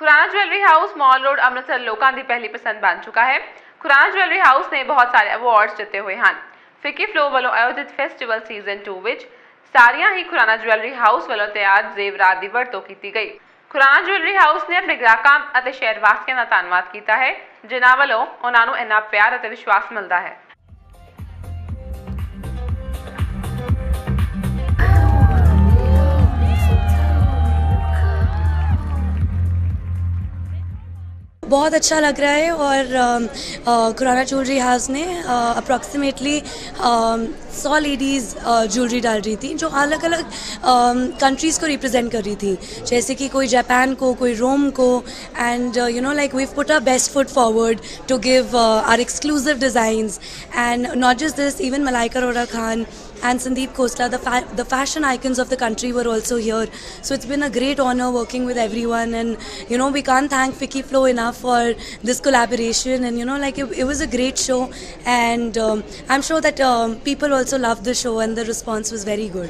Khurana jewellery house mall road Amritsar ਲੋਕਾਂ ਦੀ ਪਹਿਲੀ ਪਸੰਦ ਬਣ ਚੁੱਕਾ ਹੈ ਖੁਰਾਨਾ ज्वेलरी ਹਾਊਸ ਨੇ ਬਹੁਤ ਸਾਰੇ ਅਵਾਰਡਸ ਜਿੱਤੇ ਹੋਏ ਹਨ ਫਿੱਕੀ ਫਲੋ ਵੱਲੋਂ ਆਯੋਜਿਤ ਫੈਸਟੀਵਲ ਸੀਜ਼ਨ 2 ਵਿੱਚ ਸਾਰੀਆਂ ਹੀ ਖੁਰਾਨਾ ज्वेलरी ਹਾਊਸ ਵੱਲੋਂ ਤਿਆਰ ਜ਼ੇਵਰਾਤ ਦੀ ਵਰਤੋਂ ਕੀਤੀ ਗਈ ਖੁਰਾਨਾ ज्वेलरी ਹਾਊਸ ਨੇ ਆਪਣੇ ਗ੍ਰਾਹਕਾਂ ਅਤੇ ਸ਼ਹਿਰ ਵਾਸੀਆਂ ਦਾ ਧੰਨਵਾਦ ਕੀਤਾ ਹੈ ਜਿਨ੍ਹਾਂ ਵੱਲੋਂ ਉਹਨਾਂ ਨੂੰ ਇੰਨਾ ਪਿਆਰ ਅਤੇ ਵਿਸ਼ਵਾਸ ਮਿਲਦਾ ਹੈ बहुत अच्छा लग रहा है और खुराना ज्वेलरी हाउस ने अप्रॉक्सीमेटली सौ लेडीज़ ज्वेलरी डाल रही थी, जो अलग अलग कंट्रीज़ को रिप्रेजेंट कर रही थी। जैसे कि कोई जापान को, कोई रोम को and you know like we put a best foot forward to give our exclusive designs and not just this even Malaika Arora Khan and Sandeep Khosla, the, fa the fashion icons of the country were also here. So it's been a great honor working with everyone and you know we can't thank Vicky Flow enough for this collaboration and you know like it, it was a great show and um, I'm sure that um, people also loved the show and the response was very good.